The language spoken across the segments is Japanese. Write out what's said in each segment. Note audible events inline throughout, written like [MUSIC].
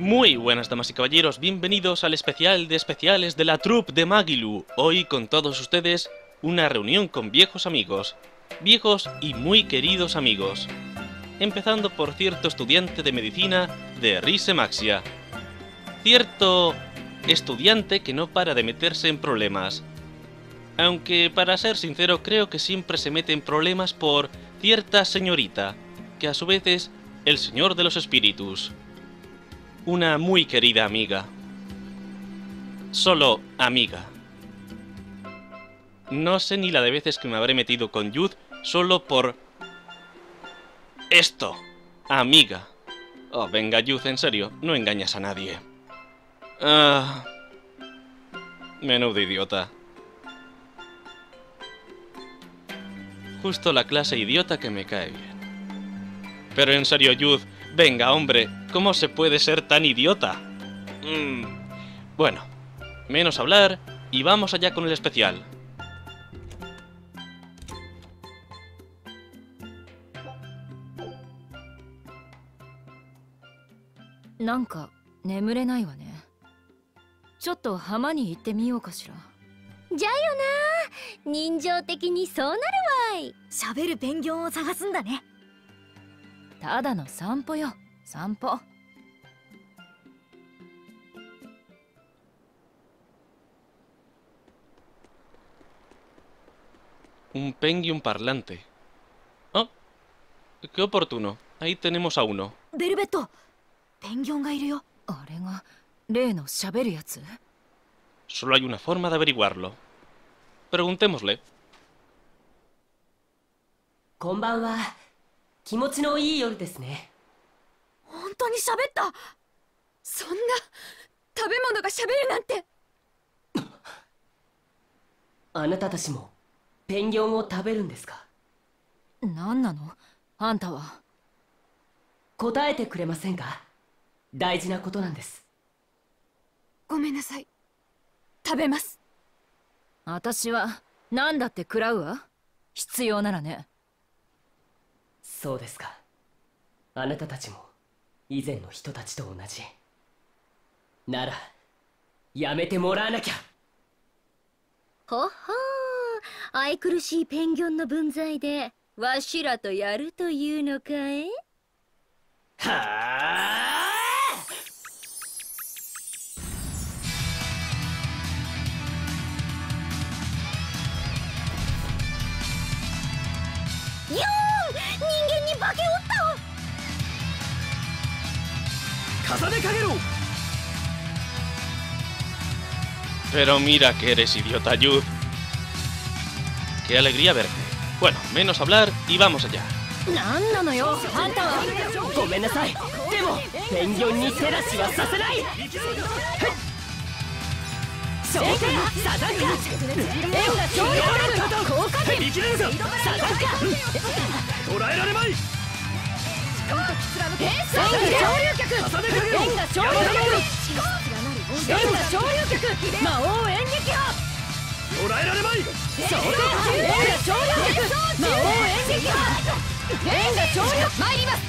Muy buenas damas y caballeros, bienvenidos al especial de especiales de la troupe de Magilu. Hoy con todos ustedes, una reunión con viejos amigos. Viejos y muy queridos amigos. Empezando por cierto estudiante de medicina de Rise Maxia. Cierto estudiante que no para de meterse en problemas. Aunque para ser sincero creo que siempre se mete en problemas por cierta señorita, que a su vez es el señor de los espíritus una muy querida amiga. Solo amiga. No sé ni la de veces que me habré metido con Yud solo por... Esto. Amiga. Oh, venga, Yud, en serio, no engañas a nadie. Ah... Menudo idiota. Justo la clase idiota que me cae bien. Pero en serio, Yud, venga, hombre, ¿Cómo se puede ser tan idiota? Mm, bueno, menos hablar y vamos allá con el especial. なんか眠れないわねちょっと浜に行ってみようかしらじゃよな人情的にそうなるわい喋るペンギョンを探すんだね ただの散歩よ散歩 Un penguin parlante. ¡Oh! ¡Qué oportuno! Ahí tenemos a uno. ベルベットペンギョンがいるよあれが例の喋るやつ Solo hay una forma de averiguarlo. Preguntémosle. こんばんは気持ちのいい夜ですね。本当に喋った。そんな食べ物が喋るなんて。[LAUGHS] あなたたちもペンギョンを食べるんですか？何なの？あんたは。答えてくれませんか？大事なことなんです。ごめんなさい。食べます。私は何だって食らうわ。必要ならねそうですか。あなたたちも以前の人たちと同じ。ならやめてもらわなきゃ。ほほー。愛くるしいペンギョンの分際でわしらとやるというのかい？はあ。よー 化けおった重ねかげろ Pero mira que eres idiota, Yud. Qué alegría verte. Bueno, menos hablar y vamos allá. 召喚サザンカ円が超力効果点生きれるかサザンカ捉えられまいサザンカ上流脚重ねかげろ円が上流脚円が上流脚魔王演劇派捉えられまい召喚円が上流脚魔王演劇派円が上流参ります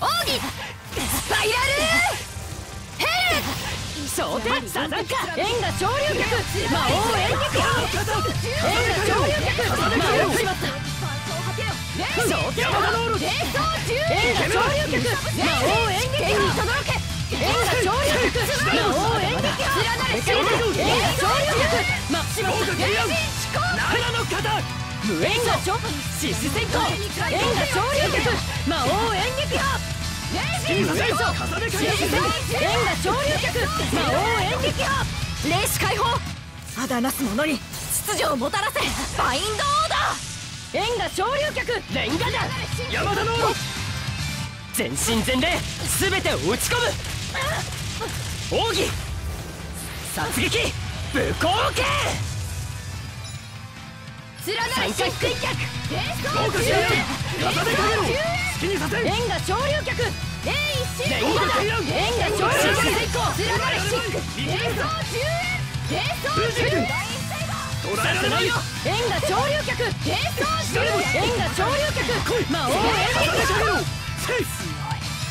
奥義スパイラルヘル焦点サザンカ円が上流脚魔王演劇派円が上流脚魔王しまった焦点円が上流脚魔王演劇派円が上流脚魔王演劇連なれ円が上流脚マキシマス奈良の方無縁が上獅子戦闘円が上流脚魔王演劇派無縁と重ねかげろ獅子戦円が上流脚魔王演劇派霊視解放アダなす者に秩序をもたらせバインドオーダー円が上流脚レンガ弾山田の全身全霊全てを打ち込む奥義殺撃武功系連なる疾水脚豪華支援重ねかげろきにさせ円が上流脚霊一心豪華提案円が上流脚連なる疾生きれるか霊装封じる捉えられまい円が上流脚霊装円が上流脚魔王演重ねかげろせい円が上流脚魔王演劇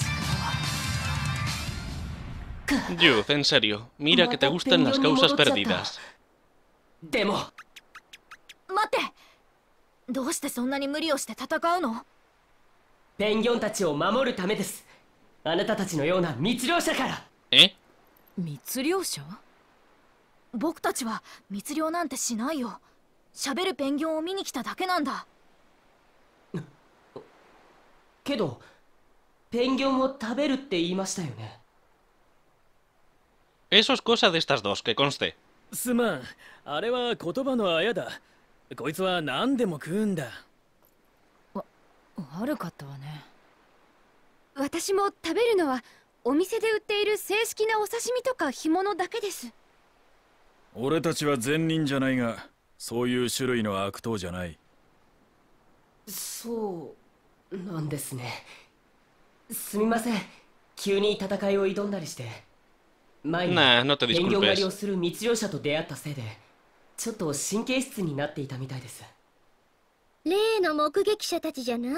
派円が上流脚円が上流脚魔王演劇派 Youth, en serio, mira que te gustan las causas perdidas. でも待ってどうしてそんなに無理をして戦うの？ペンギョンたちを守るためです。あなたたちのような密漁者から。¿Eh? 密漁者？僕たちは密漁なんてしないよ。喋るペンギョンを見に来ただけなんだ。けどペンギョンを食べるって言いましたよね。Eso es cosa de estas dos, que conste. すまんあれは言葉のあやだこいつは何でも食うんだ。悪かったわね。私も食べるのはお店で売っている正式なお刺身とか干物だけです。俺たちは善人じゃないがそういう種類の悪党じゃない。そうなんですね。すみません。急に戦いを挑んだりして。前に Nah, no ョン狩りを.する密漁者と出会ったせいでちょっと神経質になっていたみたいです。例の目撃者たちじゃな。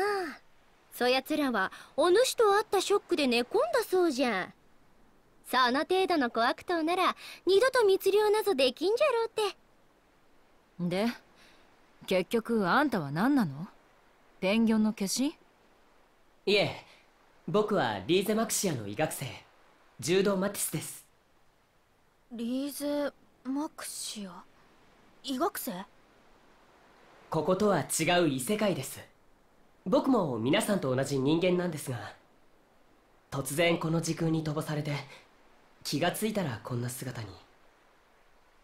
そやつらはお主と会ったショックで寝込んだそうじゃ。その程度の小悪党なら二度と密漁などできんじゃろうって。で結局あんたは何なの？ペンギョンの化身？いえ僕はリーゼマクシアの医学生ジュード・マティスです。リーゼ・マクシア？医学生？こことは違う異世界です。僕も皆さんと同じ人間なんですが突然この時空に飛ばされて気がついたらこんな姿に。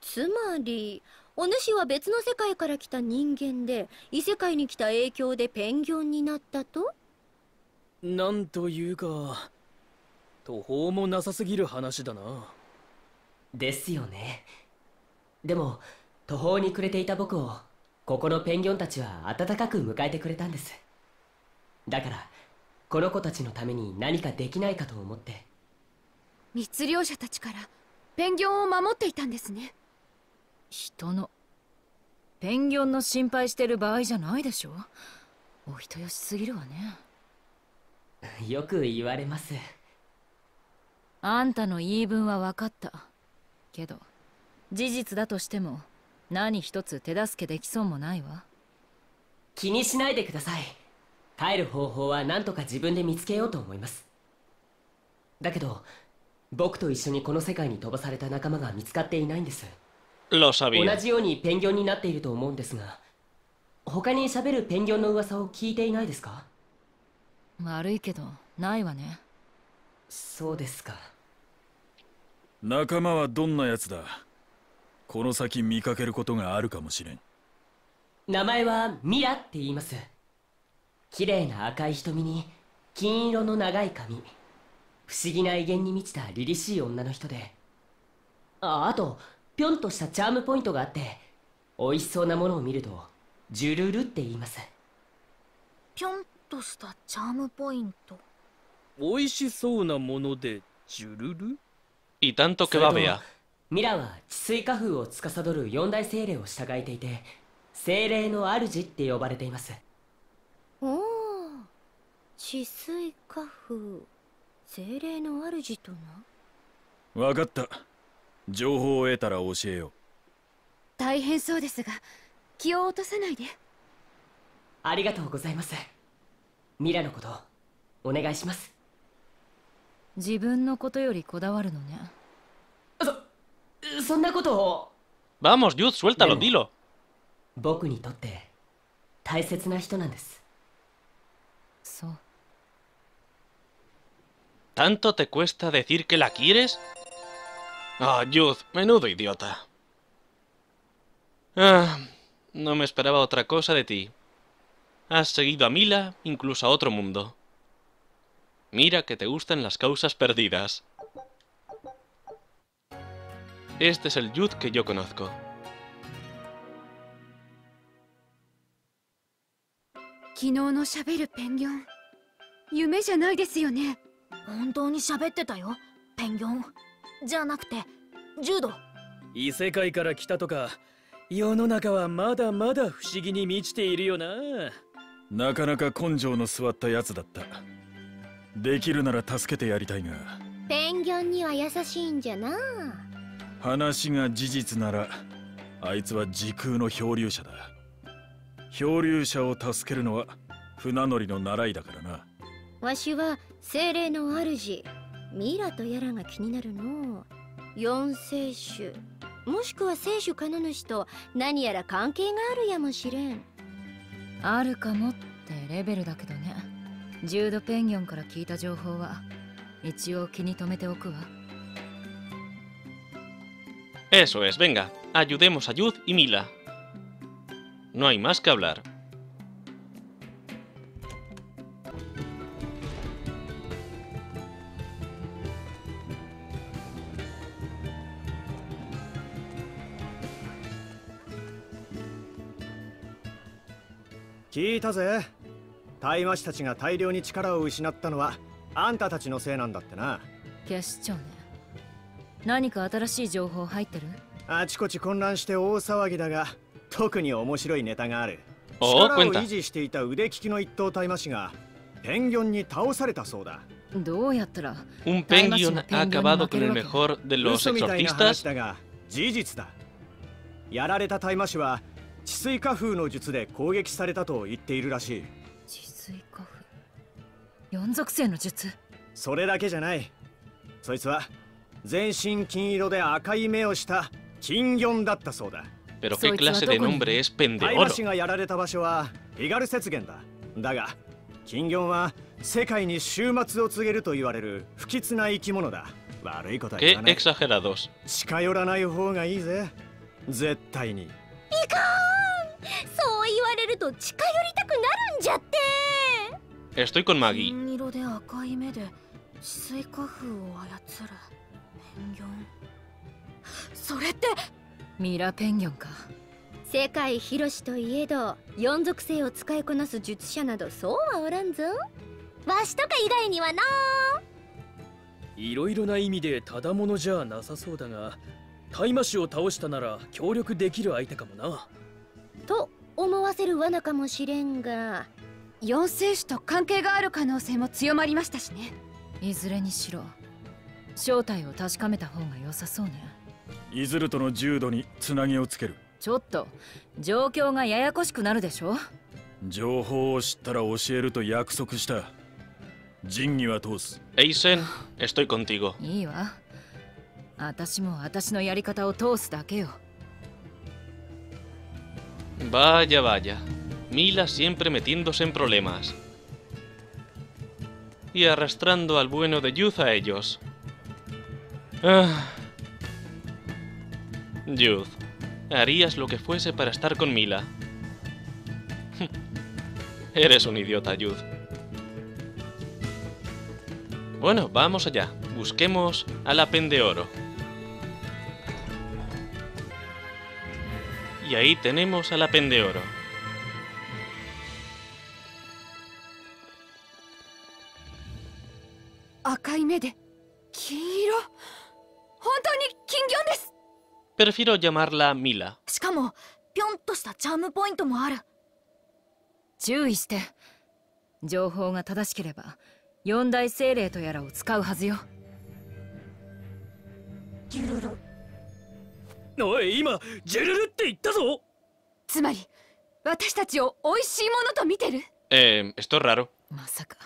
つまりお主は別の世界から来た人間で異世界に来た影響でペンギョンになったと？なんというか途方もなさすぎる話だな。ですよね。でも途方に暮れていた僕をここのペンギョンたちは温かく迎えてくれたんです。だからこの子たちのために何かできないかと思って。密漁者たちからペンギョンを守っていたんですね。人のペンギョンの心配してる場合じゃないでしょ。お人よしすぎるわね。[LAUGHS] よく言われます。あんたの言い分は分かった。けど事実だとしても何一つ手助けできそうもないわ。気にしないでください。帰る方法は何とか自分で見つけようと思います。だけど僕と一緒にこの世界に飛ばされた仲間が見つかっていないんです。同.じようにペンギョンになっていると思うんですが他に喋るペンギョンの噂を聞いていないですか？悪いけどないわね。そうですか。仲間はどんなやつだ？この先見かけることがあるかもしれん。名前はミラって言います。綺麗な赤い瞳に金色の長い髪。不思議な威厳に満ちた凛々しい女の人で。ああとぴょんとしたチャームポイントがあって美味しそうなものを見るとジュルルって言います。ぴょんとしたチャームポイント？美味しそうなものでジュルル？Y tanto que. ミラは治水化風を司る四大精霊を従えていて精霊の主って呼ばれています。おお治水化風精霊の主とな分かった。情報を得たら教えよ大変そうですが気を落とさないで。ありがとうございます。ミラのことお願いします。自分のことよりこだわるのね Vamos, Yud, suéltalo, dilo. ¿Tanto te cuesta decir que la quieres? Ah, oh, Yud, menudo idiota. Ah, no me esperaba otra cosa de ti. Has seguido a Mila, incluso a otro mundo. Mira que te gustan las causas perdidas. Este es el Youth que yo conozco. 昨日のしゃべるペンギョン夢じゃないですよね本当に喋ってたよペンギョンじゃなくて柔道異世界から来たとか世の中はまだまだ不思議に満ちているよなうなかなか根性の据わったやつだったできるなら助けてやりたいがペンンギョンには優しいんじゃな話が事実ならあいつは時空の漂流者だ。漂流者を助けるのは船乗りの習いだからな。わしは精霊の主ミラとやらが気になるの。四聖種もしくは聖種カノ主と何やら関係があるやもしれん。あるかもってレベルだけどね。ジュードペンギョンから聞いた情報は一応気に留めておくわ Eso es, venga, ayudemos a Yuz y Mila. No hay más que hablar. 聞いたぜ大魔師たちが大量に力を失ったのはあんたたちのせいなんだってな警視庁ね何か新しい情報入ってる？あちこち混乱して大騒ぎだが特に面白いネタがある。お力を維持していた腕利きの一等大魔師がペンギョンに倒されたそうだ。どうやったら Un Penguin ha acabado con el mejor de los 嘘みたいな話 exorcistas. だが事実だ。やられた大魔師は治水化風の術で攻撃されたと言っているらしい。治水化風？四属性の術？それだけじゃない。そいつは全身金色で赤い目をした金魚だったそうだ。Pero qué clase de nombre es Pendeoro. がやられた場所はイガル雪原だだが金魚は世界に終末を告げると言われる不吉な生き物だ。悪いことは言 Qué わない。exagerados. 近寄らない方がいいぜ。絶対に。そう言われると近寄りたくなるんじゃって。Estoy con Maggie. 金色で赤い目で治水化風を操る。ペンギョンそれって。ミラペンギョンか。世界広しといえど四属性を使いこなす術者などそうはおらんぞ。わしとか以外にはな。いろいろな意味でただものじゃなさそうだが大魔師を倒したなら協力できる相手かもな。と思わせる罠かもしれんが。四聖種と関係がある可能性も強まりましたしね。いずれにしろ正体を確かめた方が良さそうね。イズルトの重度につなぎをつける。ちょっと状況がややこしくなるでしょ？情報を知ったら教えると約束した。仁義は通す。 Eizen, estoy contigoいいわ。私も私のやり方を通すだけよ。Vaya, vaya. Milla siempre metiéndose en problemas. Y arrastrando al bueno de Yuz a ellos. Ah. Harías lo que fuese para estar con Mila. [LAUGHS] Eres un idiota, Youth. Bueno, vamos allá. Busquemos a la pen de oro. Y ahí tenemos a la pen de oro. Prefiero llamarla Mila. しかもぴょんとしたチャームポイントもある注意して情報が正しければ四大精霊とやらを使うはずよおい今ジェルルって言ったぞつまり私たちを美味しいものと見てる Eh, esto es raro. まさか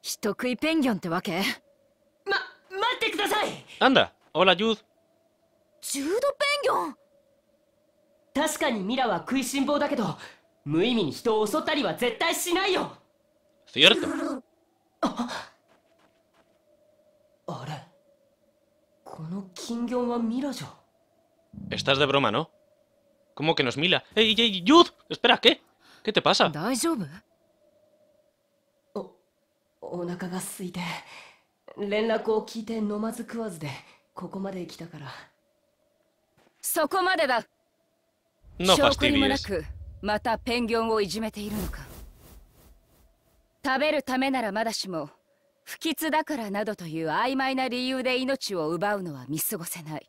人食いペンギョンってわけま待ってください Anda, hola Youth. ジュードペンギョン？確かにミラは食いしん坊だけど無意味に人を襲ったりは絶対しないよ Cierto. あれ？この金魚はミラじゃ Estás de broma, ¿no? ¿Cómo que no es Mila? ¡Ey, ey, Youth! Espera, ¿qué? ¿Qué te pasa? 大丈夫おお腹が空いて連絡を聞いて飲まず食わずでここまで来たからそこまでだ。No 証拠にもな fastidies. くまたペンギョンをいじめているのか。食べるためならまだしも不吉だからなどという曖昧な理由で命を奪うのは見過ごせない。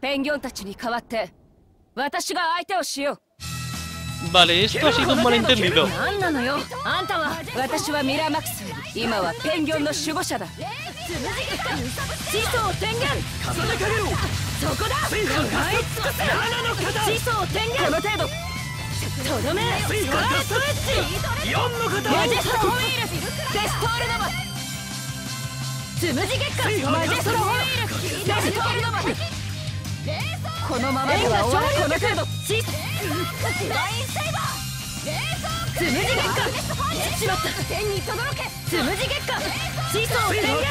ペンギョンたちに代わって私が相手をしよう。Vale, esto ha sido un malentendido. そこだ！水半使い尽くせ7の肩地層天元！この程度！とどめ！水ストラ半イスイッチ4の肩マジェストホイール！デストールノバつむじ月マジェストホイールデストールノバこのままでは終わるこの程度！シスラインセイバーつむじ月下しまった天に轟けつむじ月下地層天元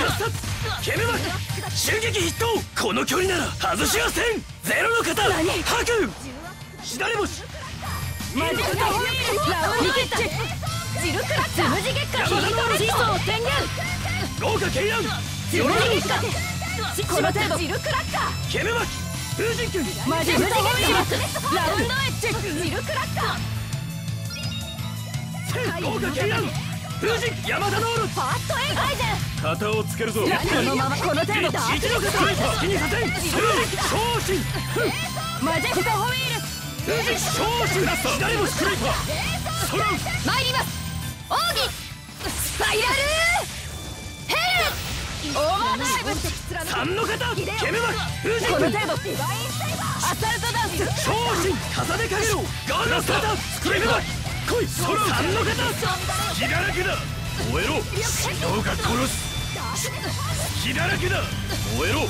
ケメマ襲撃筆頭この距離なら外しはせんゼロの肩吐くしだれ星マジェストホイールラウンドエッジジルクラつむじ月下地層天元豪華絢爛つむじ月下この程度ジルクラッカーケメマ風神拳マジェストホイールラウンドエッジジルクラッカー豪華絢爛風神山田ノールファーストエイガイゼン肩をつけるぞ。このままこの程度一の肩好きにさせん風神昇進マジェストホイール。風神昇進しだれ星クレイパーソラン参ります奥義スパイラルオーバードライブ三の肩ケメマ風こ神の程度アサルトダンス。昇進重ねかけろガーナスター来いソラン三の肩隙だらけだ。燃えろ。どうか殺す。隙だらけだ。燃えろ。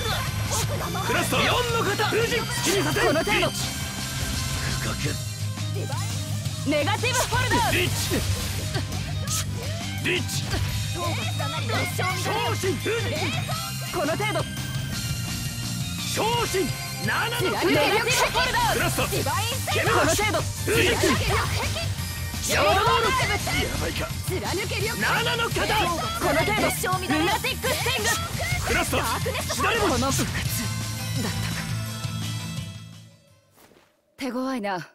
クラスター。4の肩風神好きにさせんこの。程度リッチネガティブフォルダー。リッチ。リッチ。昇進。この程度。昇進。7のクラスター。この程度風神山田ノールやばいか貫け力7の肩この程度ルナティックステングクラスターしだれ星この部活だったか手強いな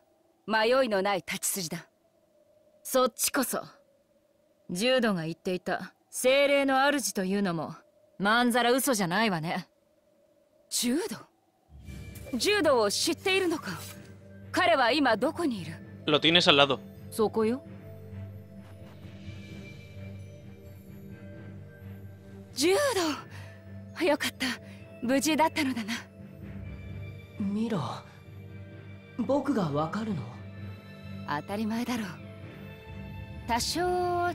迷いのない立ち筋だそっちこそ柔道が言っていた精霊の主というのもまんざら嘘じゃないわね柔道柔道を知っているのか彼は今どこにいる Lo tienes al lado. そこよ。柔道。よかった。無事だったのだな。ミラ僕がわかるの？当たり前だろ。う多少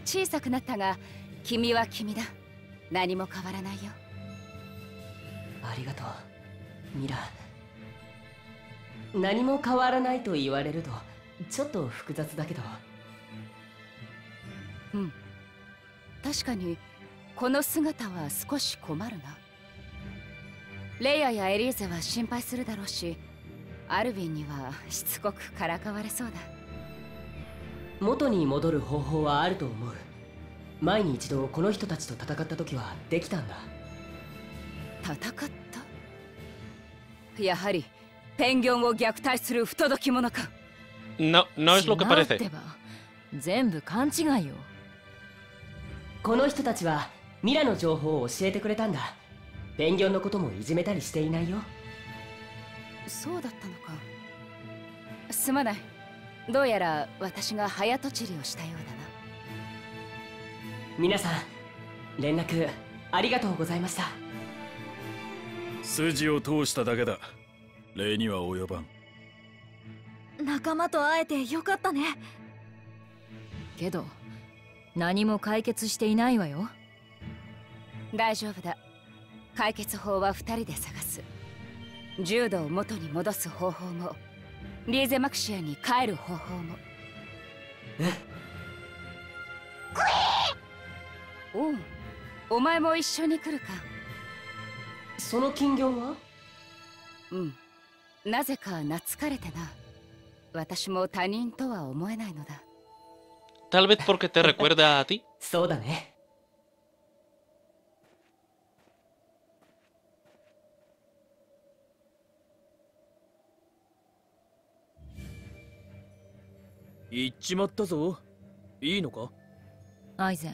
小さくなったが君は君だ。何も変わらないよ。ありがとうミラ。何も変わらないと言われるとちょっと複雑だけど。うん。確かにこの姿は少し困るな。レイヤやエリーゼは心配するだろうしアルビンにはしつこくからかわれそうだ。元に戻る方法はあると思う。前に一度この人たちと戦った時はできたんだ。戦った？やはりペンギョンを虐待する不届き者か No, no es lo que parece. ば全部勘違いよ。この人たちはミラの情報を教えてくれたんだ。ペンギョンのこともいじめたりしていないよ。そうだったのか。すまない。どうやら私が早とちりをしたようだな。皆さん連絡ありがとうございました。筋を通しただけだ。礼には及ばん仲間と会えてよかったね。けど何も解決していないわよ。大丈夫だ。解決法は二人で探す。柔道を元に戻す方法も。リーゼマクシアに帰る方法も。おう。お前も一緒に来るか。その金魚は？うん。なぜか懐かれてな Tal vez porque te recuerda a ti. そうだね行っちまったぞいいのかアイゼン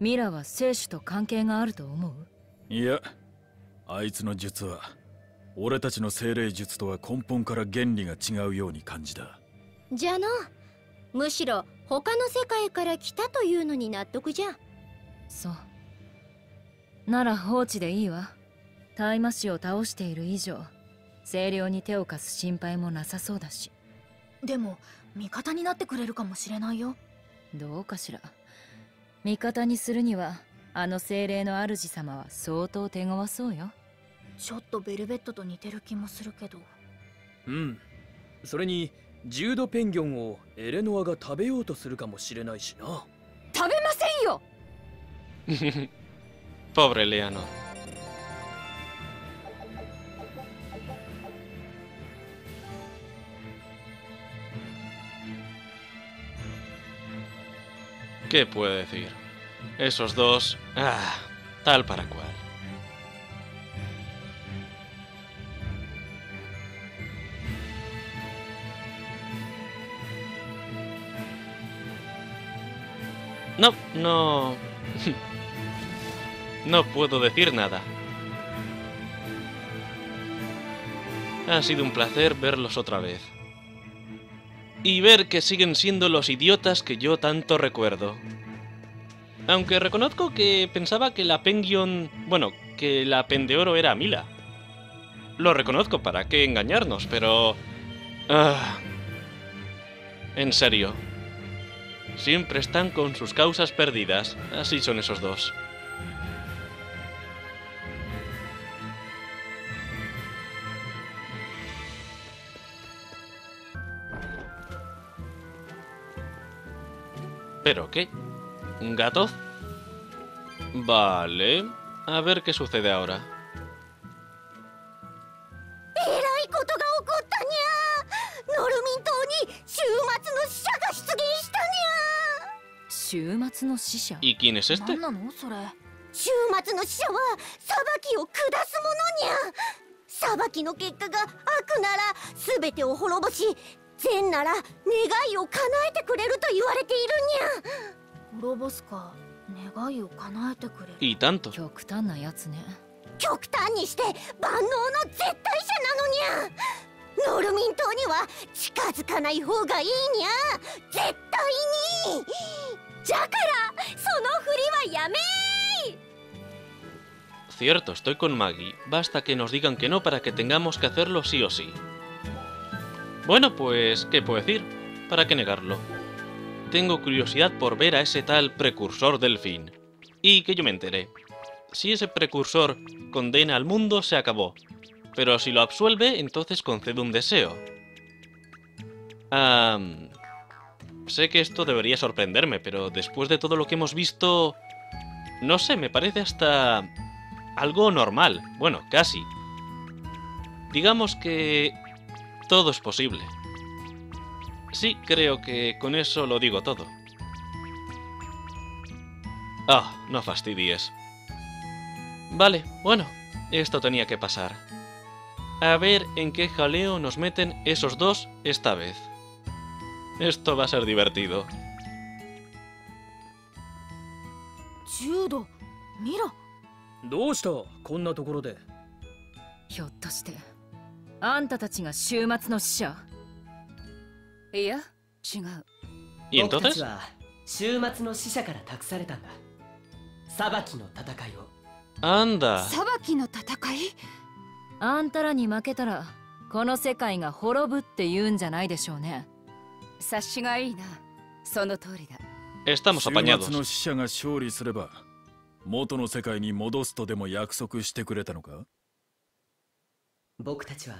ミラは聖主と関係があると思ういやあいつの術は俺たちの精霊術とは根本から原理が違うように感じた。じゃのむしろ他の世界から来たというのに納得じゃ。そう。なら放置でいいわ。大麻師を倒している以上清涼に手を貸す心配もなさそうだし。でも味方になってくれるかもしれないよ。どうかしら。味方にするにはあの精霊の主様は相当手強そうよちょっとベルベットと似てる気もするけどうんそれにジュードペンギョンをエレノアが食べようとするかもしれないしな食べませんよ [LAUGHS] Pobre Leano. ¿Qué puede decir? Esos dos... Ah, tal para cual. No, no... no puedo decir nada. Ha sido un placer verlos otra vez. Y ver que siguen siendo los idiotas que yo tanto recuerdo. Aunque reconozco que pensaba que la Penguin... Bueno, que la Pendeoro era Mila. Lo reconozco, ¿para qué engañarnos? Pero... Ah, en serio. Siempre están con sus causas perdidas. Así son esos dos. ¿Pero qué? ¿Un gato? Vale. A ver qué sucede ahora. 週末の死者。¿Y quién es este? 何なのそれ。週末の死者は裁きを下すものにゃ。裁きの結果が悪なら全てを滅ぼし善なら願いを叶えてくれると言われているにゃ。滅ぼすか。願いを叶えてくれる。Y tanto. 極端なやつね。極端にして万能の絶対者なのにゃ。ノルミン島には近づかない方がいいにゃ。絶対にじゃからそのふりはやめ Cierto, estoy con Maggie. Basta que nos digan que no para que tengamos que hacerlo sí o sí. Bueno, pues, ¿qué puedo decir? ¿Para qué negarlo? Tengo curiosidad por ver a ese tal precursor del fin. Y que yo me entere. Si ese precursor condena al mundo, se acabó. Pero si lo absuelve, entonces concede un deseo. Ah, sé que esto debería sorprenderme, pero después de todo lo que hemos visto... No sé, me parece hasta algo normal. Bueno, casi. Digamos que todo es posible. Sí, creo que con eso lo digo todo. Ah, no fastidies. Vale, bueno, esto tenía que pasar. A ver en qué jaleo nos meten esos dos esta vez. Esto va a ser divertido. ジュードミラどうしたこんなところでひょっとしてあんたたちが週末の死者いや違う ¿Y 僕たち entonces? は週末の死者から託されたんだ裁きの戦いを Anda. 裁きの戦いあんたらに負けたらこの世界が滅ぶって言うんじゃないでしょうね察しがいいな。その通りだ。Estamos 週 apañados. 末の死者が勝利すれば元の世界に戻すとでも約束してくれたのか？僕たちは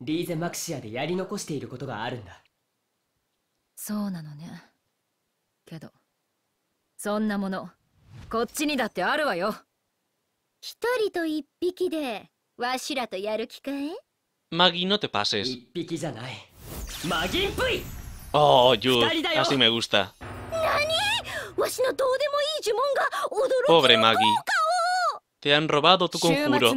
リーゼ・マクシアでやり残していることがあるんだ。そうなのね。けどそんなものこっちにだってあるわよ。一人と一匹でわしらとやる気かい？Maggie, no te pases. 一匹じゃない。マギンプイ Oh, Yud, así me gusta. Pobre Maggie. Te han robado tu conjuro.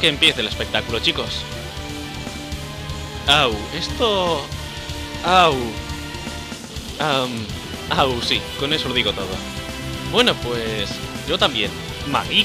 Que empiece el espectáculo, chicos. Au, esto... Au. Um, au, sí, con eso lo digo todo. Bueno, pues yo también. Magi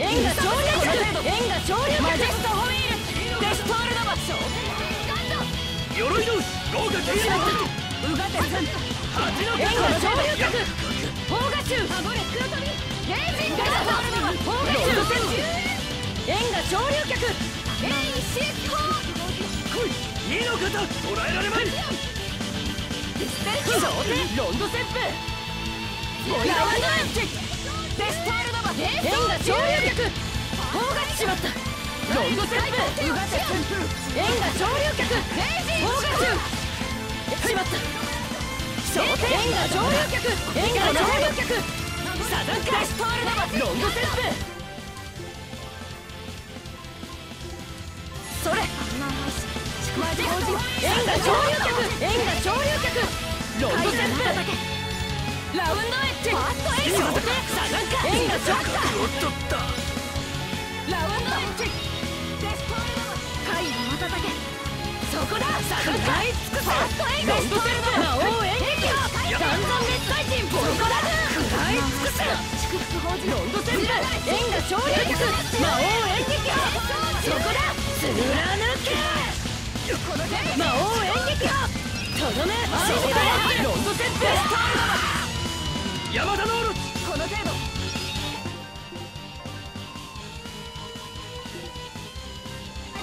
円が超流脚円が超流脚マジェストホイールデストールノバ焦点鎧同士豪華剣士うがてさん八の円が超流脚砲火中レイジンガラ砲火中円が超流脚円石砲来い二の方捉えられまいディスペルキ焦点ロンドセップラウンドエッジデストールノバ円が超流脚砲がしまった。ロンドセップ。うがて円が超流脚砲が中しまった。焦点円が超流脚円が超流脚サザンカデストールノバロンドセップそれマジック円が超流脚円が超流脚ロンドセップラウンドエッジ。ファーストエイサザンカ円が超おっとったラウンドエッジ。デストールノバ怪異の瞬け。そこだ。サザンカ尽くせロンドセップ魔王演劇残存熱帯人ボルコラグ食らい。尽くす祝福法事ロンドセップ円が超流脚魔王演劇そこだ貫け魔王演劇とどめそこだロンドセップ山田のオロチこの程度。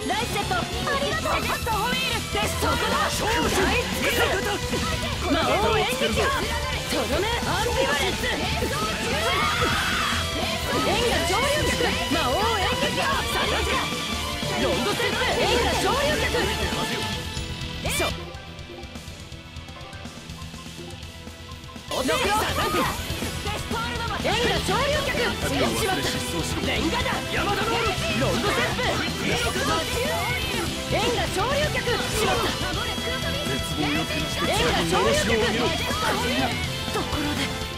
ライスセット。ありがとう。マスターホイールデストこだ少々二の方魔王演劇とどめアンビバレンス円が超流脚魔王演劇サガジャロンドセップ円が超流脚そうお手サガジャ円が超流脚しまったレンガだ山田のオロチロンドセップ円が超流脚しまった。絶望を感じて円が超流脚のろしを上げろところで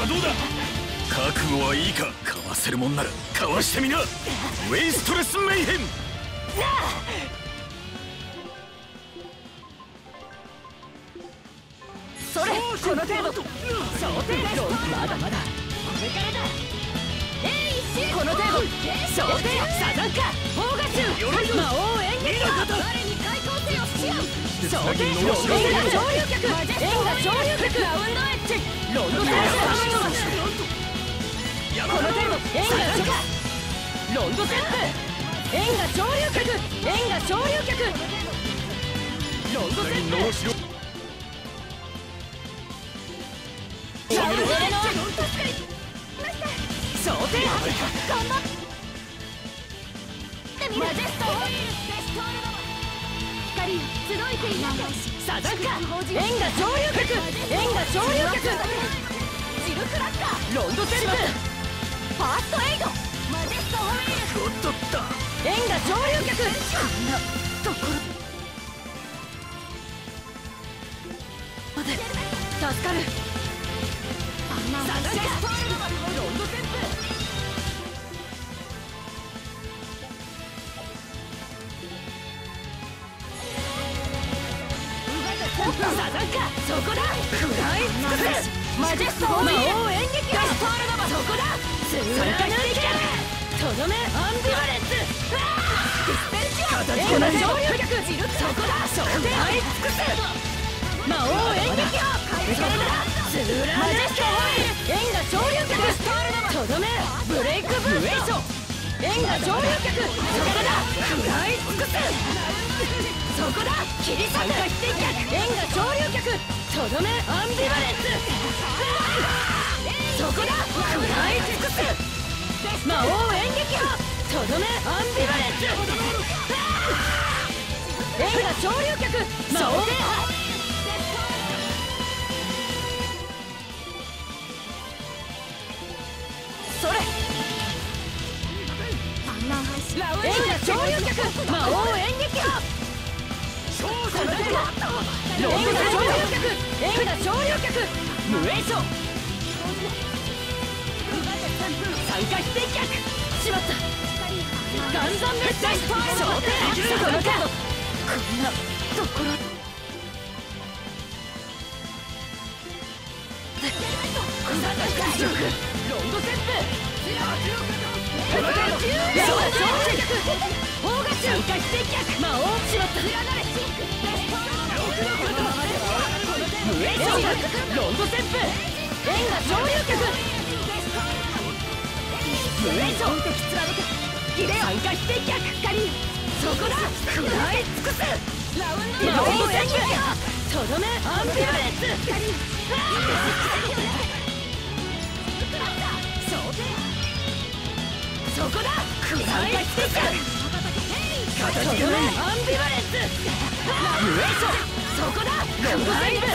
はどうだ覚悟はいいかかわせるもんならかわしてみなウェイストレスメイヘンそれこの程度焦点ロンまだまだこれからだえいこの程度焦点サザンカ砲が中魔王演劇だ我に対抗せよシアン焦点ロンド円が超流脚円が超流脚ラウンドエッジロンドセップこの程度円が超ロンドセップ円が超流脚円が超流脚ロンドセップラウンドエッジ焦点頑張ってマジェスト光よ集いていなサザンカ円が超流脚円が超流脚ジルクラッカーロンドセップファーストエイドマジェストホイールおっとった円が超流脚こんなところまで助かるサザンカそこだ。マジェスト魔王演劇デストールノバそこだ貫か抜けととどめアンが上流す魔王演劇をこれからだスーラーネスト円が上流脚とどめブレイクブースト円が上流脚そこだ食らい尽くすそこだ切り裂く円が上流脚とどめアンビバレンスそこだ食らい尽くす魔王演劇派とどめアンビバレンス映画潮流客魔王派それ。魔王演劇派映画潮流客映画潮流客無栄翔参加して逆しまった。ガンザンメッセージ焦点このカードこんなところロンドセップこのカード砲が参加して逆魔王しまった無栄翔ロンドセップ円が上流脚無縁上敵貫けギレ参加して逆狩りそこだ食らい尽くすラウンド魔王戦とどめアンビバレンスそこだ。食らい尽くすとどめ。アンビバレンス無縁上そこだロンドセン尽くす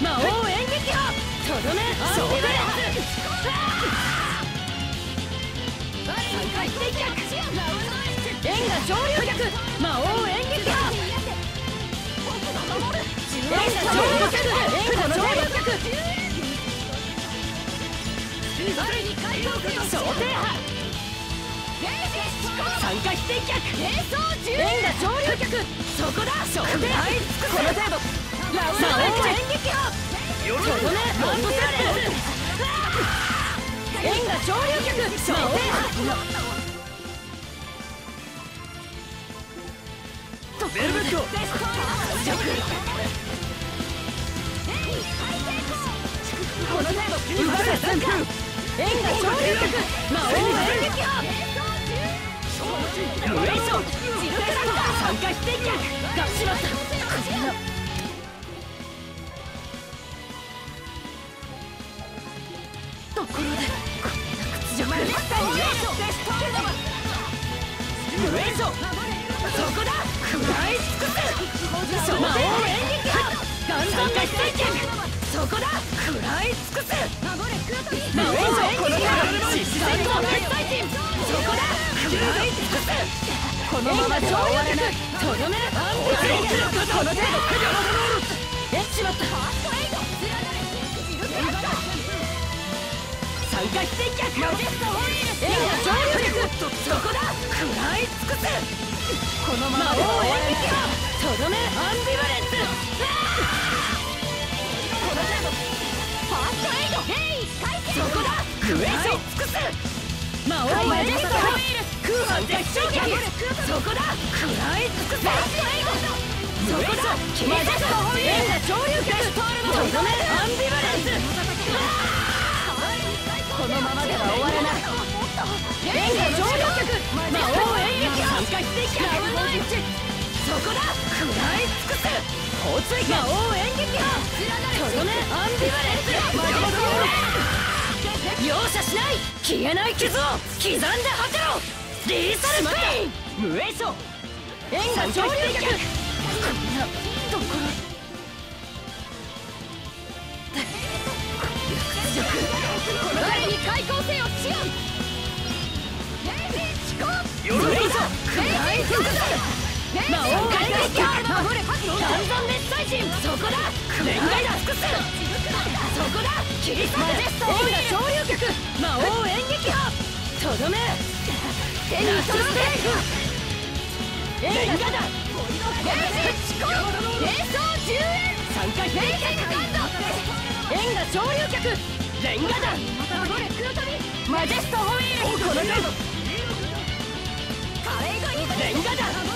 魔王演劇派とどめアンビバレンス回転逆円が上流逆魔王演劇派円が上流逆円が上流逆想定派参加して逆円が上流逆そこだ想定派この程度魔王演劇派とどめロンドセット円が上流逆想定派ベルベットこの程度奪れ旋風円が昇竜脚魔王演劇派無縁賞ジルクラッカー参加して逆がしまったところでこんな屈辱無縁賞そこだ食らい尽くす魔王演劇派ガンダムメッセージそこだ食らい尽くす魔王演劇派獅子戦闘決済陣そこだ食らい尽くすこのまま超予力とどめアンビレンスこの程度えしまった参加して逆マジェストホイール円が超力そこだ食らい尽くすこのままで終わらないとどめアンビバレンス。そこだ。クエイ尽くす。魔王エリートホイールクーマン絶頂撃そこだ。食らい尽くすファーストエイドそこだ。キマジェストホイールが上流決とどめアンビバレンスこのままでは終わらないレンガ上流客魔王参加してきたラブノエッジそこだ食らい尽くす交通魔王演劇派とどめ。アンビバレンス。マジ容赦しない消えない傷を刻んで果てろリーサルスピン無栄翔円が上流客こんなところこの彼に開口せよシオンよろしくクライフ魔王海外キャー炭酸熱災人そこだレンガイだ尽くすそこだキリスマジェスト映画潮流曲魔王演劇派とどめ手に取ってレンガだ平成思考平装10円参加平成ガンド円が潮流曲レンガだマジェストホイールこの。レンガだ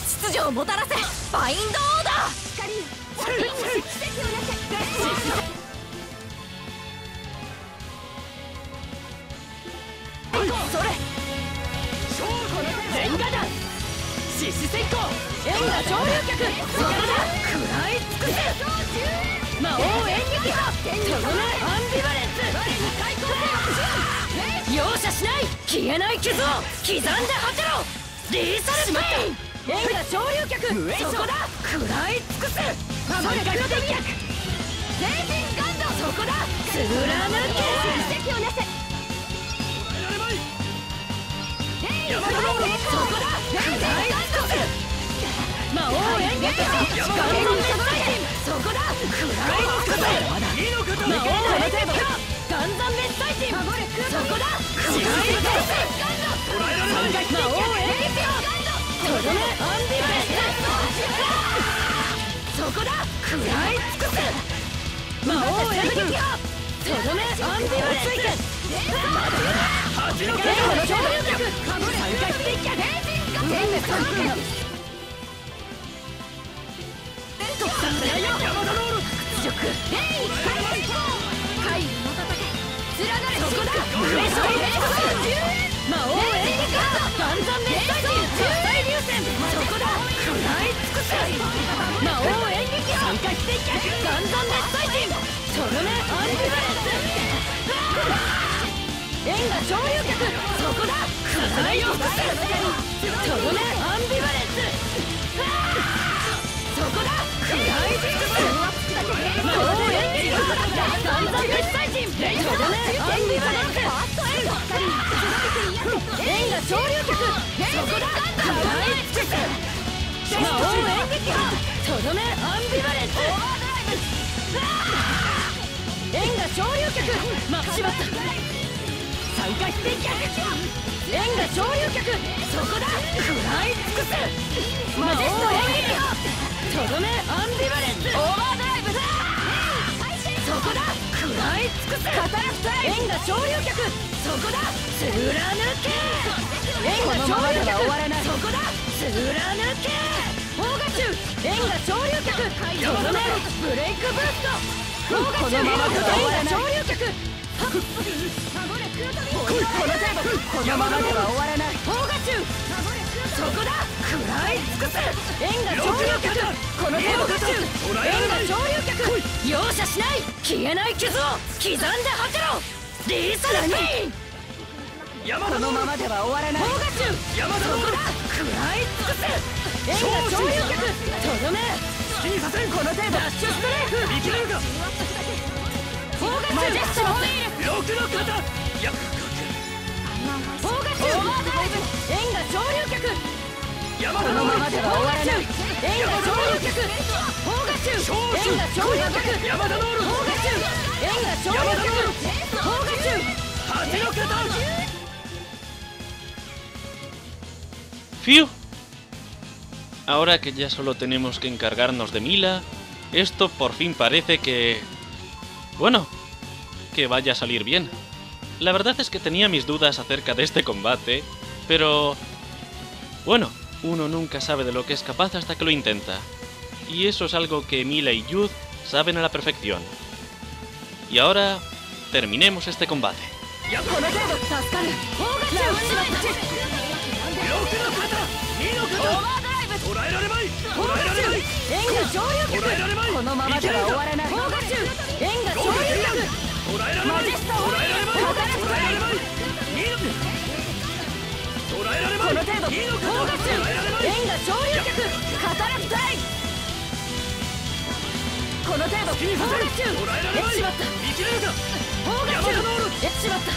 秩序をもたらせバインドオーダー。光を。なせそれ。レンガだ。獅子先行円が上流脚そこだ食らい尽くせ。魔王演劇派とどめアンビバレンス容赦しない消えない傷を刻んで果てろリーサルペイン円が上流脚そこだ。食らい尽くせ三角電脚全身ガンド。そこだ。貫け。奇跡をなせ。そこだ魔王そこだ食らい尽くせ。魔王演劇派ガンザンメッサイティンそこだ。食らい尽くせ。三角魔王演劇そこだ。食らい尽くせ魔王演劇派とどめアンビバレンス恥の上流脚三回ステッキャ全部三角山田ロール屈辱レイ海海の戦い連なれそこだ上昇魔王円が上流脚そこだ火災を伏せとどめアンビバレンスそこだ食らい尽くす魔王演劇ガンザンメッサイティンとどめアンビバレンス円が上流脚そこだ食らい尽くす魔王演劇とどめアンビバレンス。円が上流脚ましまった三回転脚円が上流脚そこだ食らい尽くす魔王演劇とどめアンビバレンスオーバードライブだそこだ食らい尽くすカタラストライ円が上流脚そこだ貫け円が上流脚そこだ貫け砲火中円が上流脚とどめブレイクブースト砲火中円が上流脚この程度。このままでは終わらない砲火中そこだ食らい尽くす円が上流脚この程度中円が上流脚容赦しない消えない傷を刻んで果てろリーサルペインこのままでは終わらない砲火中そこだ食らい尽くす円が上流脚とどめこの程度ダッシュストレーフ生きるか Ahora que ya solo tenemos que encargarnos de Mila, esto por fin parece que... Bueno, que vaya a salir bien. La verdad es que tenía mis dudas acerca de este combate, pero... Bueno, uno nunca sabe de lo que es capaz hasta que lo intenta. Y eso es algo que Mila y Yud saben a la perfección. Y ahora, terminemos este combate. 捉えられまい！捉えられまい！円が上流脚このままでは終わらない。砲火中円が上流脚捉えられまい！マジェストホイール捉カタラストライブ捉えられまい！この程度砲火中円が上流脚カタラストライこの程度砲火中えしまった。生きれるか？砲火中えしまった。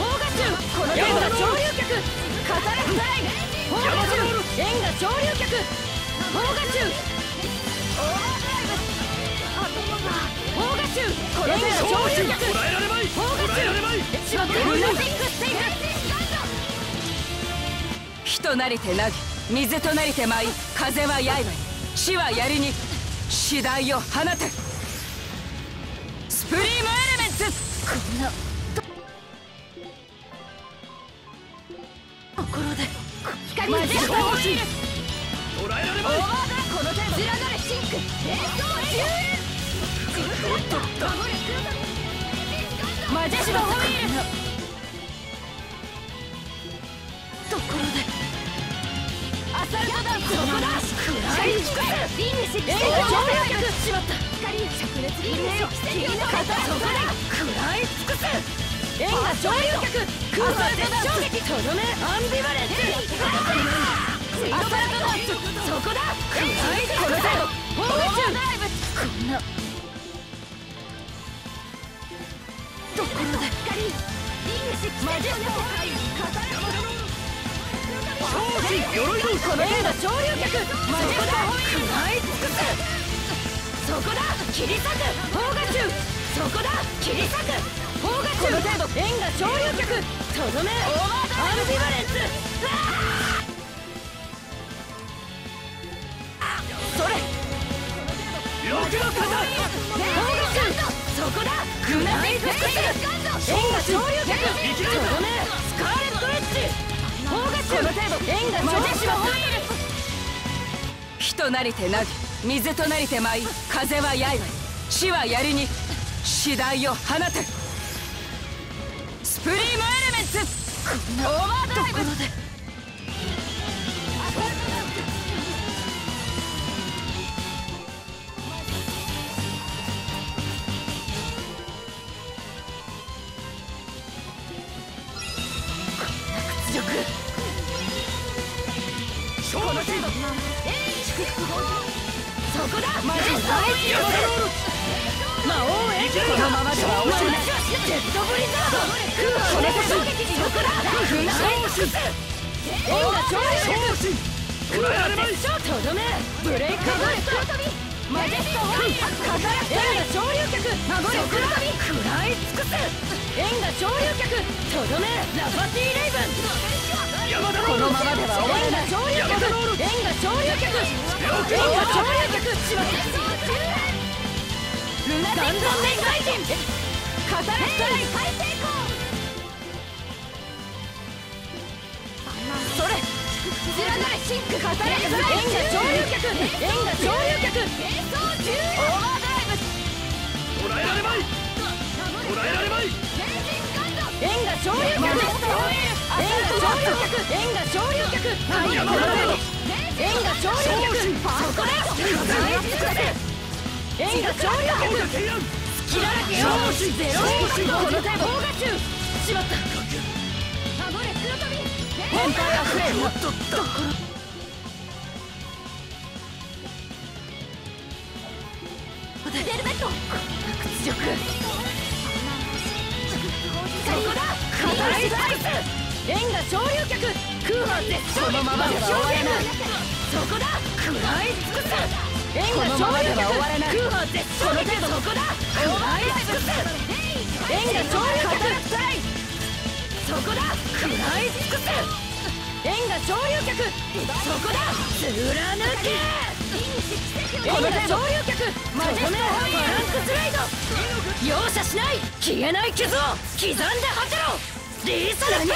砲火中この剣が上流脚カタラスライ砲火中円が上流脚砲火中砲火中この剣が上流脚捉えられまい砲火捉えられまい中ルナティックステイク人なりてなぎ水となりて舞い風は刃に死は槍に次第を放て。スプリームエレメンツ。こん光マジェスタホイール捉えられこの程度連なるシンク連想マジェスタホイール。ところでアサルトダンスここだ光に尽くすリングシックス上流しまった光に灼熱リングシックス肩そこだ食らい尽くす円が上流脚空は絶衝撃とどめアンビバレンスアサルトダンスそこだ食らいこの程度砲撃中こんなところで光リングシックマジェスタホイール鎧のこの円が上流脚マジェスタホイール食らい尽くすそこだ。切り裂く。砲火中そこだ。切り裂く。砲火中この程度円が上流脚とどめオーバーアンビバレンスそれ欲の肩砲火中そこだ。グナイ尽くす円が上流脚とどめスカーレットエッジ砲火中この程度円が上流脚人なりてなぎ水となりて舞い風は刃死は槍に次第を放て。プリームエレメンツこんなところで魔王エンジこのままでは終わらないットブリザードこれで衝撃そこだフナインス円が超力捉えれまいとどめブレイクブレストマジェストホイールカタラ円が上流脚守れ黒髪食らい尽くす円が上流脚とどめラファティレイブンこのままでは終わらな。い上流脚円が上流脚円が上流脚しまったルナガンダム外人シンクカタラストライ円が上流脚円が上流脚オーバードライブ捉えられまい捉えられまい円が上流脚円が上流脚円が上流脚はいこの程度円が上流脚そこだ食らい尽くせ円が上流脚提案隙だらけよゼロ円この程度砲火中しまったエンパイアフレームところベルベット屈辱そこだ語らい尽くす円が上流脚空は絶頂このまでは終わらない。そこだ食らい尽くす円が上流脚空は絶頂このそこだ。円が上流脚そこだ食らい尽くせ。縁が上流客そこだ。貫け縁が上流客マジェストバランススライド。容赦しない。消えない傷を。刻んで果てろ。リーサルス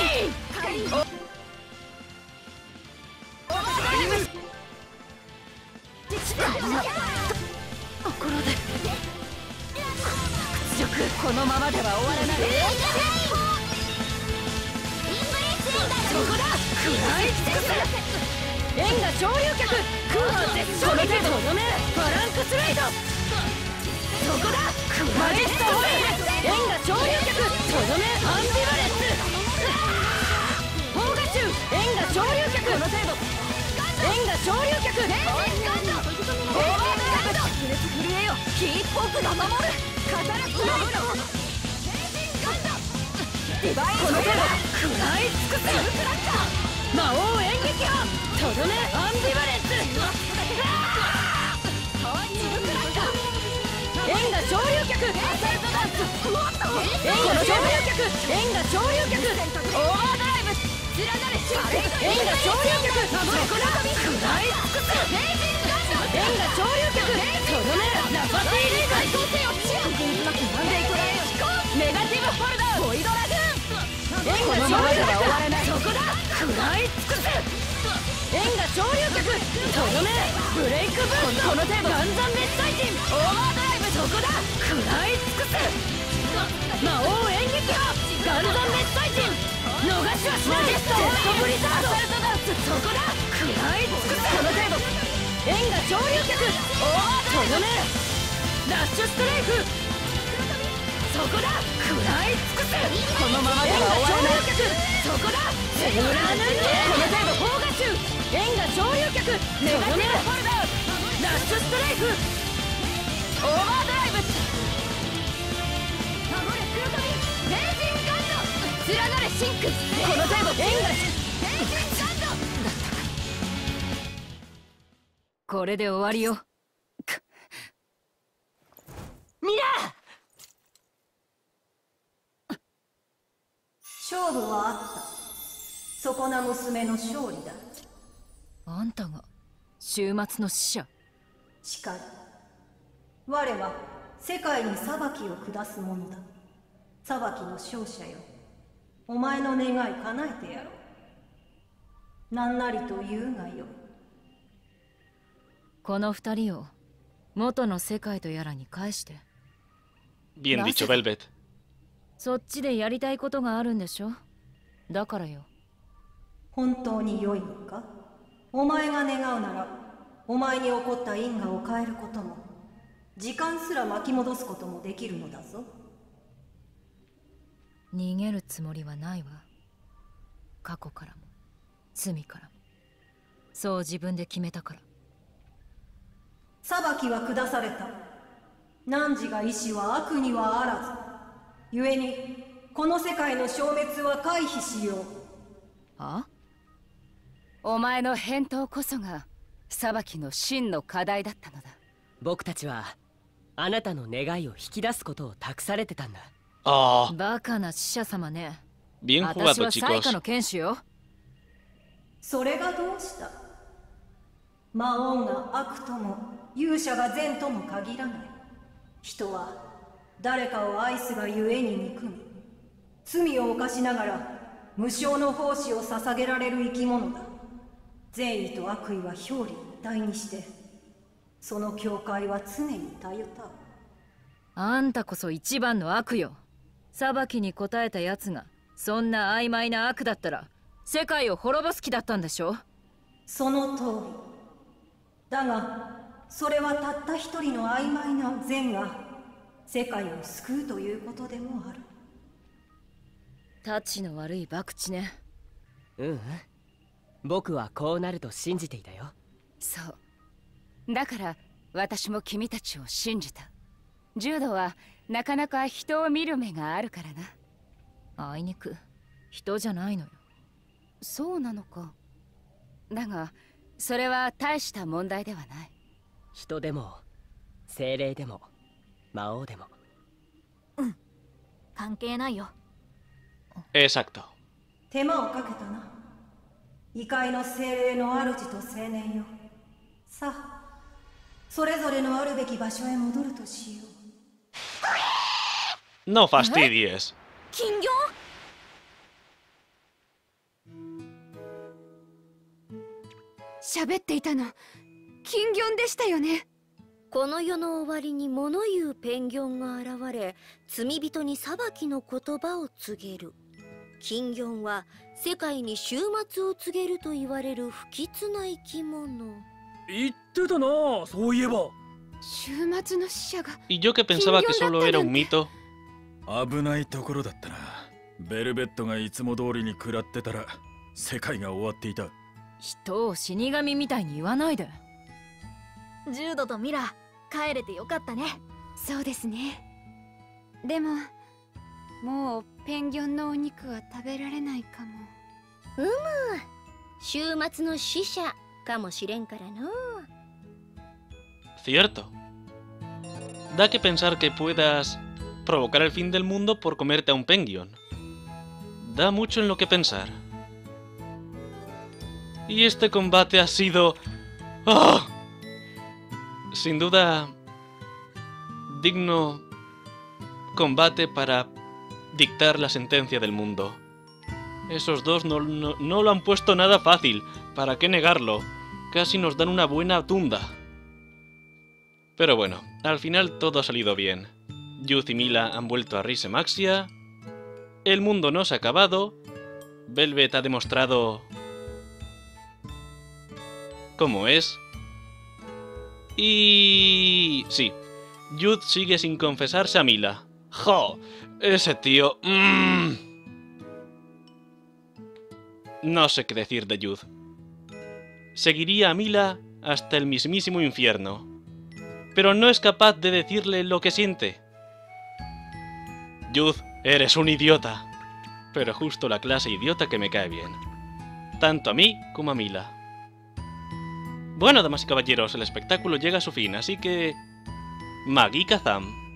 このままでは終わらない。そこだ。食らい尽くす円が上流脚空は絶頂撃とどめバランクスライド。そこだ。マジェストホイール円が上流脚とどめアンビバレンス砲火中円が上流脚この程度円がるカタラスライドディバインこの程度食らい尽くす魔王演劇をとどめアンビバレンス円が上流客円が上流客。円が上流客。オーダー魔王演劇派ガンザン滅災人逃しはしないそこだ食らい尽くこの程度円が上流客オーバードライブとどめラッシュストレイフそこだ食らい尽くこのままでは終わらそこだセーラーヌンこの程度砲火中円が上流客メガティブフォルダーラッシュストレイフオーバード連なれシンク。この程度円がレイジンガンこれで終わりよ。ミラ勝負はあった。そこな娘の勝利だ。あんたが終末の使者。しかり。我は世界に裁きを下す者だ。裁きの勝者よ。お前の願い叶えてやろう。何なりと言うがよい。この二人を元の世界とやらに返して。Bien dicho, Velvet. そっちでやりたいことがあるんでしょ？だからよ。本当に良いのか？お前が願うならお前に起こった因果を変えることも時間すら巻き戻すこともできるのだぞ逃げるつもりはないわ。過去からも罪からも。そう自分で決めたから。裁きは下された。汝が意志は悪にはあらず。故にこの世界の消滅は回避しよう。あお前の返答こそが裁きの真の課題だったのだ。僕たちはあなたの願いを引き出すことを託されてたんだ Oh, バカな死者様ね。私は最.下の剣士よ。それがどうした？魔王が悪とも勇者が善とも限らない。人は誰かを愛すがゆえに憎み罪を犯しながら無償の奉仕を捧げられる生き物だ。善意と悪意は表裏一体にしてその境界は常にたゆた。うあんたこそ一番の悪よ裁きに応えた奴がそんな曖昧な悪だったら世界を滅ぼす気だったんでしょその通り。だがそれはたった一人の曖昧な善が世界を救うということでもある。タチの悪い博打ね。うんうん。僕はこうなると信じていたよ。そう。だから私も君たちを信じた。柔道はなかなか人を見る目があるからな。あいにく人じゃないのよ。そうなのか。だがそれは大した問題ではない。人でも精霊でも魔王でも。関係ないよ。Exacto. 手間をかけたな。異界の精霊の主と青年よ。さあそれぞれのあるべき場所へ戻るとしよう No fastidies. 金魚喋っていたの金魚でしたよねこの世の終わりに物言うペンギョンが現れ罪人に裁きの言葉を告げる。金魚は世界に終末を告げると言われる不吉な生き物。言ってたなそういえば Y yo que pensaba que solo era un mito. 危ないところだったな。ベルベットがいつも通りに食らってたら世界が終わっていた。人を死神みたいに言わないで。ジュードとミラ帰れてよかったね。そうですね。でももうペンギョンのお肉は食べられないかも。うむ。週末の死者かもしれんからの Cierto. Da que pensar que puedas provocar el fin del mundo por comerte a un penguin. Da mucho en lo que pensar. Y este combate ha sido... ¡Ah! Sin duda... Digno combate para dictar la sentencia del mundo. Esos dos no, no, no lo han puesto nada fácil, ¿para qué negarlo? Casi nos dan una buena tunda. Pero bueno, al final todo ha salido bien. Youth y Mila han vuelto a Rise Maxia. El mundo no se ha acabado. Velvet ha demostrado cómo es. Y... sí, Youth sigue sin confesarse a Mila. ¡Jo! Ese tío... mm. No sé qué decir de Youth. Seguiría a Mila hasta el mismísimo infierno. Pero no es capaz de decirle lo que siente. Youth, eres un idiota. Pero justo la clase idiota que me cae bien. Tanto a mí como a Mila. Bueno, damas y caballeros, el espectáculo llega a su fin, así que... Magi Kazam.